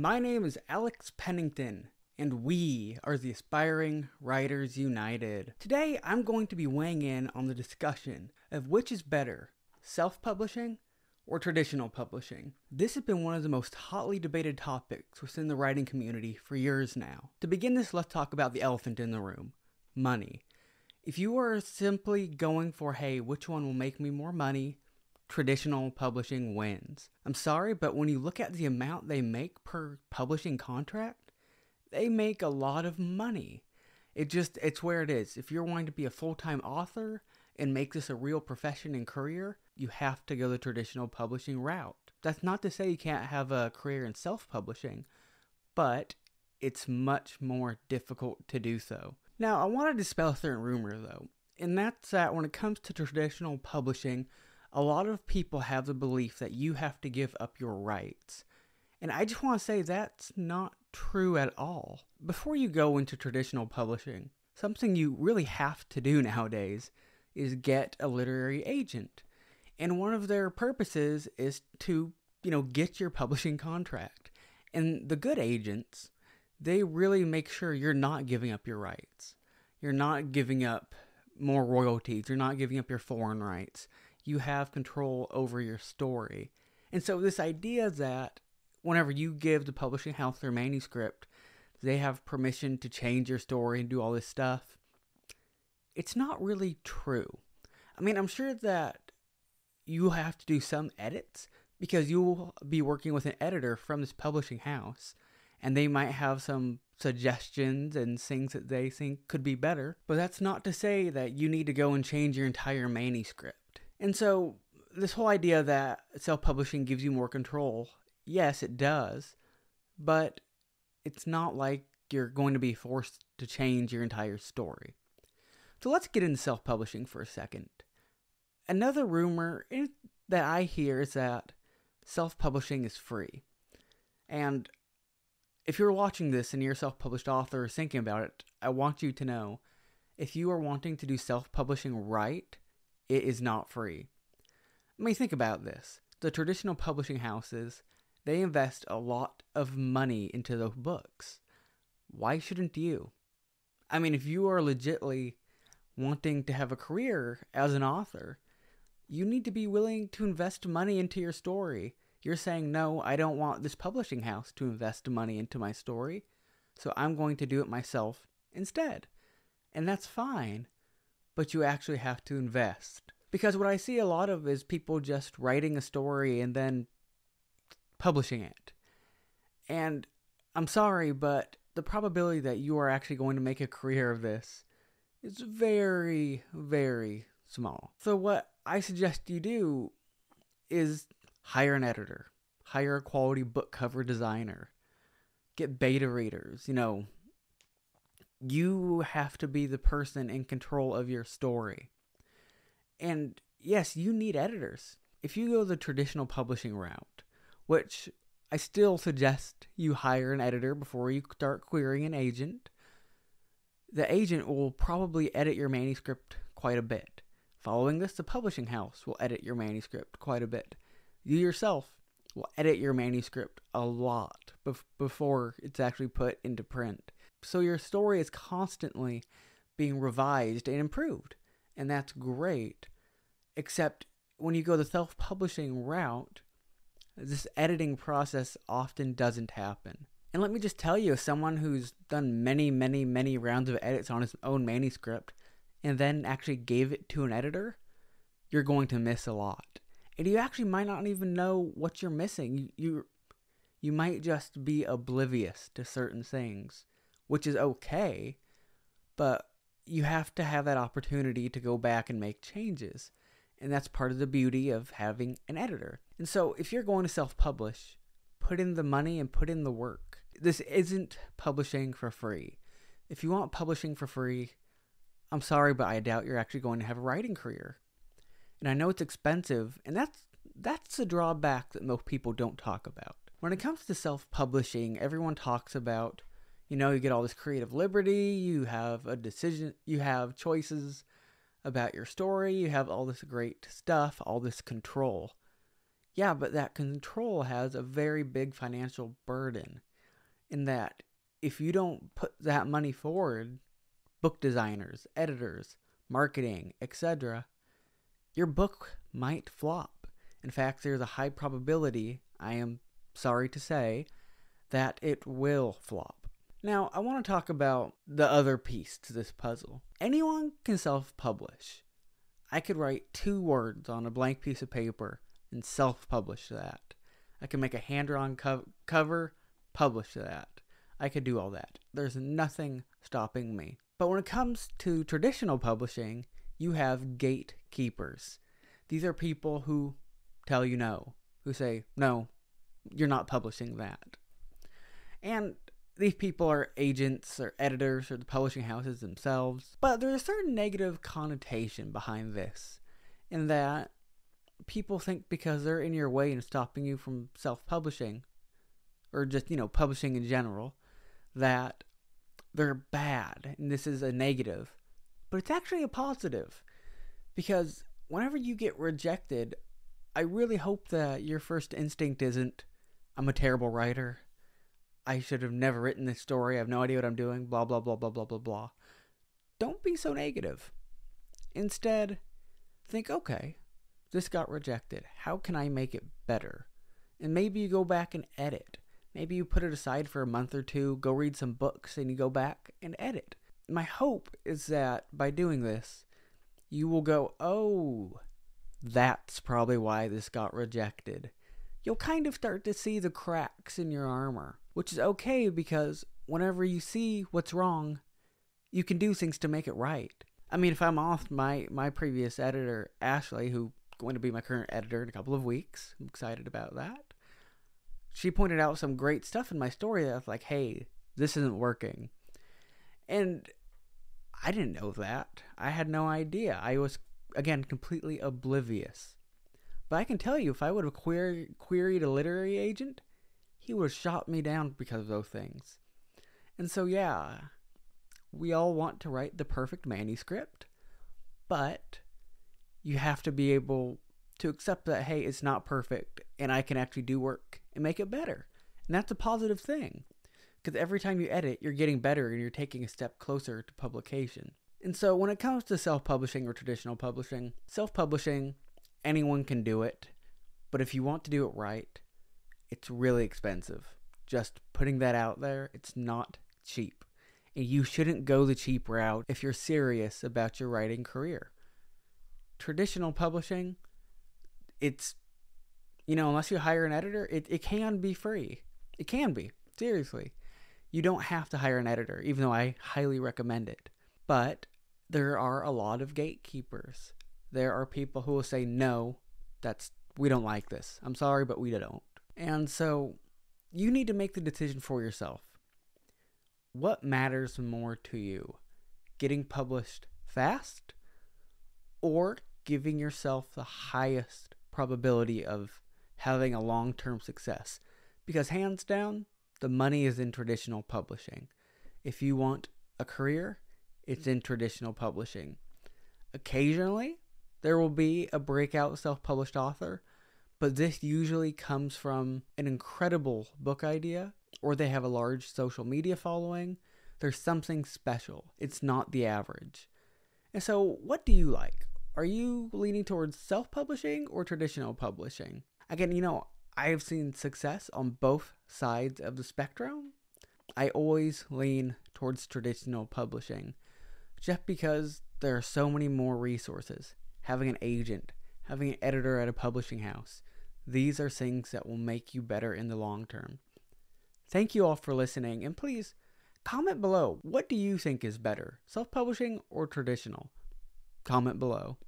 My name is Alex Pennington, and we are the Aspiring Writers United. Today, I'm going to be weighing in on the discussion of which is better, self publishing or traditional publishing. This has been one of the most hotly debated topics within the writing community for years now. To begin this, let's talk about the elephant in the room money. If you are simply going for, hey, which one will make me more money, traditional publishing wins. I'm sorry, but when you look at the amount they make per publishing contract, they make a lot of money. It just, it's where it is. If you're wanting to be a full time author and make this a real profession and career, you have to go the traditional publishing route. That's not to say you can't have a career in self publishing, but it's much more difficult to do so. Now, I want to dispel a certain rumor though, and that's that when it comes to traditional publishing, a lot of people have the belief that you have to give up your rights. And I just want to say that's not true at all. Before you go into traditional publishing, something you really have to do nowadays is get a literary agent. And one of their purposes is to, you know, get your publishing contract. And the good agents, they really make sure you're not giving up your rights. You're not giving up more royalties. You're not giving up your foreign rights you have control over your story. And so, this idea that whenever you give the publishing house their manuscript, they have permission to change your story and do all this stuff, it's not really true. I mean, I'm sure that you have to do some edits because you'll be working with an editor from this publishing house and they might have some suggestions and things that they think could be better. But that's not to say that you need to go and change your entire manuscript. And so, this whole idea that self publishing gives you more control, yes, it does, but it's not like you're going to be forced to change your entire story. So, let's get into self publishing for a second. Another rumor that I hear is that self publishing is free. And if you're watching this and you're a self published author or thinking about it, I want you to know if you are wanting to do self publishing right, it is not free. I mean, think about this. The traditional publishing houses, they invest a lot of money into the books. Why shouldn't you? I mean, if you are legitly wanting to have a career as an author, you need to be willing to invest money into your story. You're saying, no, I don't want this publishing house to invest money into my story, so I'm going to do it myself instead. And that's fine but you actually have to invest. Because what I see a lot of is people just writing a story and then publishing it. And I'm sorry, but the probability that you are actually going to make a career of this is very, very small. So, what I suggest you do is hire an editor, hire a quality book cover designer, get beta readers, you know, you have to be the person in control of your story. And yes, you need editors. If you go the traditional publishing route, which I still suggest you hire an editor before you start querying an agent, the agent will probably edit your manuscript quite a bit. Following this, the publishing house will edit your manuscript quite a bit. You yourself will edit your manuscript a lot bef- before it's actually put into print. So your story is constantly being revised and improved. And that's great. Except when you go the self publishing route, this editing process often doesn't happen. And let me just tell you, as someone who's done many, many, many rounds of edits on his own manuscript and then actually gave it to an editor, you're going to miss a lot. And you actually might not even know what you're missing. You, you, you might just be oblivious to certain things which is okay, but you have to have that opportunity to go back and make changes. And that's part of the beauty of having an editor. And so if you're going to self publish, put in the money and put in the work. This isn't publishing for free. If you want publishing for free, I'm sorry, but I doubt you're actually going to have a writing career. And I know it's expensive, and that's that's the drawback that most people don't talk about. When it comes to self-publishing, everyone talks about you know, you get all this creative liberty, you have a decision, you have choices about your story, you have all this great stuff, all this control. Yeah, but that control has a very big financial burden in that if you don't put that money forward, book designers, editors, marketing, etc., your book might flop. In fact, there's a high probability, I am sorry to say, that it will flop. Now, I want to talk about the other piece to this puzzle. Anyone can self publish. I could write two words on a blank piece of paper and self publish that. I can make a hand drawn co- cover, publish that. I could do all that. There's nothing stopping me. But when it comes to traditional publishing, you have gatekeepers. These are people who tell you no, who say, no, you're not publishing that. And these people are agents or editors or the publishing houses themselves. But there's a certain negative connotation behind this, in that people think because they're in your way and stopping you from self publishing, or just, you know, publishing in general, that they're bad and this is a negative. But it's actually a positive. Because whenever you get rejected, I really hope that your first instinct isn't, I'm a terrible writer. I should have never written this story. I have no idea what I'm doing. Blah, blah, blah, blah, blah, blah, blah. Don't be so negative. Instead, think, okay, this got rejected. How can I make it better? And maybe you go back and edit. Maybe you put it aside for a month or two, go read some books, and you go back and edit. My hope is that by doing this, you will go, oh, that's probably why this got rejected. You'll kind of start to see the cracks in your armor, which is okay because whenever you see what's wrong, you can do things to make it right. I mean, if I'm off my my previous editor Ashley, who going to be my current editor in a couple of weeks, I'm excited about that she pointed out some great stuff in my story that I was like, hey, this isn't working. And I didn't know that. I had no idea. I was, again, completely oblivious. But I can tell you, if I would have query, queried a literary agent, he would have shot me down because of those things. And so, yeah, we all want to write the perfect manuscript, but you have to be able to accept that, hey, it's not perfect and I can actually do work and make it better. And that's a positive thing because every time you edit, you're getting better and you're taking a step closer to publication. And so when it comes to self publishing or traditional publishing, self publishing, anyone can do it. But if you want to do it right, it's really expensive. Just putting that out there, it's not cheap. And you shouldn't go the cheap route if you're serious about your writing career. Traditional publishing, it's you know, unless you hire an editor, it, it can be free. It can be. Seriously. You don't have to hire an editor, even though I highly recommend it. But there are a lot of gatekeepers. There are people who will say, no, that's, we don't like this. I'm sorry, but we don't. And so you need to make the decision for yourself. What matters more to you? Getting published fast or giving yourself the highest probability of having a long term success. Because hands down, the money is in traditional publishing. If you want a career, it's in traditional publishing. Occasionally, there will be a breakout self published author, but this usually comes from an incredible book idea or they have a large social media following. There's something special. It's not the average. And so, what do you like? Are you leaning towards self publishing or traditional publishing? Again, you know, I have seen success on both sides of the spectrum. I always lean towards traditional publishing just because there are so many more resources. Having an agent, having an editor at a publishing house, these are things that will make you better in the long term. Thank you all for listening, and please comment below what do you think is better, self publishing or traditional? Comment below.